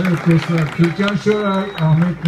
Orkestra, Türkan Şoray, Ahmet